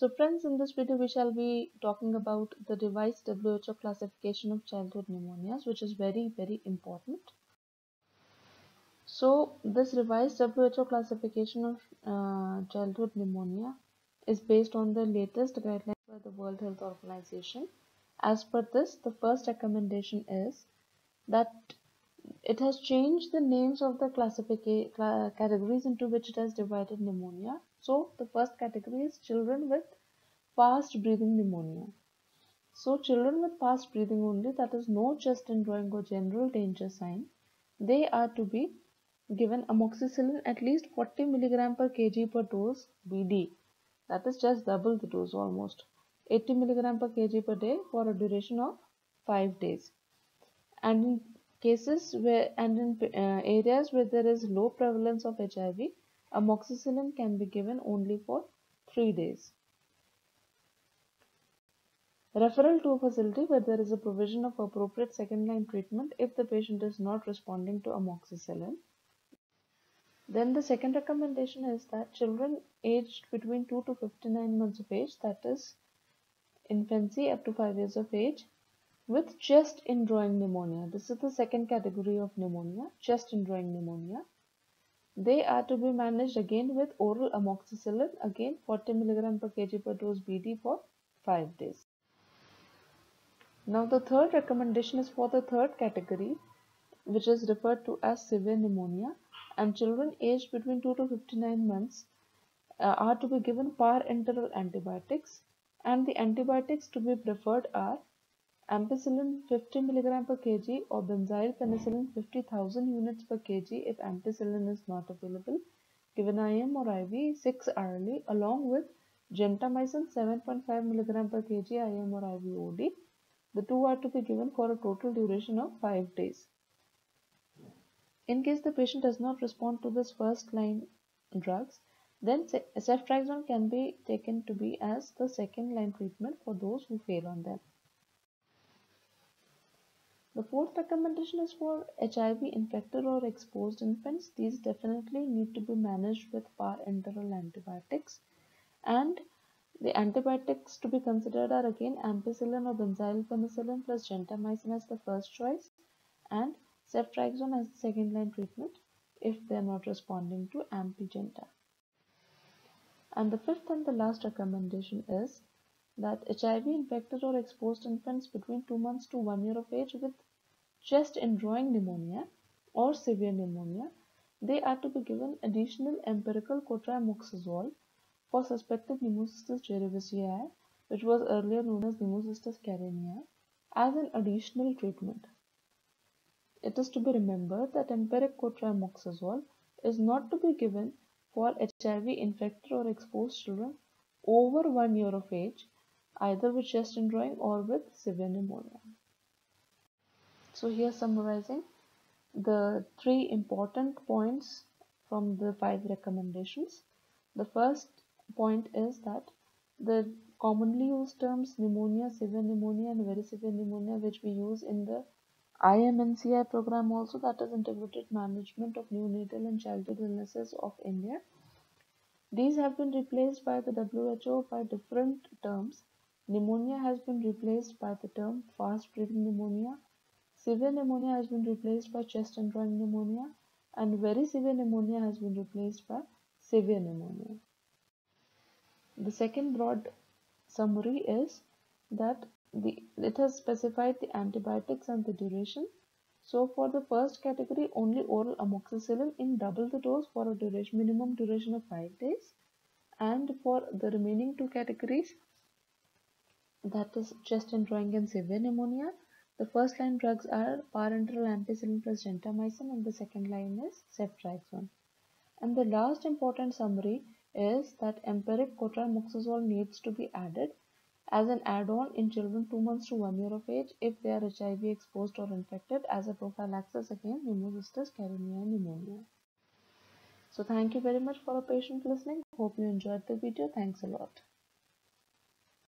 So friends, in this video we shall be talking about the revised WHO classification of childhood pneumonias which is very very important. So this revised WHO classification of uh, childhood pneumonia is based on the latest guidelines by the World Health Organization. As per this, the first recommendation is that it has changed the names of the classification categories into which it has divided pneumonia so the first category is children with fast breathing pneumonia. So children with fast breathing only that is no chest indrawing or general danger sign they are to be given amoxicillin at least 40 milligram per kg per dose BD that is just double the dose almost. 80 milligram per kg per day for a duration of 5 days. And in cases where and in uh, areas where there is low prevalence of HIV Amoxicillin can be given only for 3 days. Referral to a facility where there is a provision of appropriate second line treatment if the patient is not responding to amoxicillin. Then the second recommendation is that children aged between 2 to 59 months of age, that is infancy up to 5 years of age, with chest indrawing pneumonia. This is the second category of pneumonia, chest indrawing pneumonia. They are to be managed again with oral amoxicillin, again 40 mg per kg per dose BD for 5 days. Now the third recommendation is for the third category which is referred to as severe pneumonia and children aged between 2 to 59 months uh, are to be given parenteral antibiotics and the antibiotics to be preferred are ampicillin 50 mg per kg or benzyl penicillin 50,000 units per kg if ampicillin is not available given IM or IV 6 hourly along with gentamicin 7.5 mg per kg IM or IV OD. The two are to be given for a total duration of 5 days. In case the patient does not respond to this first line drugs, then ceftriaxone can be taken to be as the second line treatment for those who fail on them. The fourth recommendation is for HIV infected or exposed infants. These definitely need to be managed with parenteral antibiotics. And the antibiotics to be considered are again ampicillin or benzyl penicillin plus gentamicin as the first choice and ceftriaxone as the second line treatment if they are not responding to ampigenta. And the fifth and the last recommendation is that HIV infected or exposed infants between 2 months to 1 year of age with chest indrawing pneumonia or severe pneumonia, they are to be given additional empirical cotrimoxazole for suspected pneumocystis jirovecii, which was earlier known as pneumocystis carinii, as an additional treatment. It is to be remembered that empiric cotrimoxazole is not to be given for HIV infected or exposed children over one year of age either with chest indrawing or with severe pneumonia. So here summarizing the three important points from the five recommendations. The first point is that the commonly used terms pneumonia, severe pneumonia and very severe pneumonia which we use in the IMNCI program also that is integrated management of neonatal and childhood illnesses of India. These have been replaced by the WHO by different terms Pneumonia has been replaced by the term fast breathing pneumonia. Severe pneumonia has been replaced by chest indrawing pneumonia and very severe pneumonia has been replaced by severe pneumonia. The second broad summary is that the, it has specified the antibiotics and the duration. So for the first category, only oral amoxicillin in double the dose for a duration, minimum duration of 5 days. And for the remaining two categories, that is chest indrawing and severe pneumonia. The first line drugs are parenteral ampicillin plus gentamicin and the second line is ceftriaxone. And the last important summary is that empiric cotrimoxazole needs to be added as an add-on in children 2 months to 1 year of age if they are HIV exposed or infected as a prophylaxis against pneumocystis carinii pneumonia. So thank you very much for your patient listening. Hope you enjoyed the video. Thanks a lot.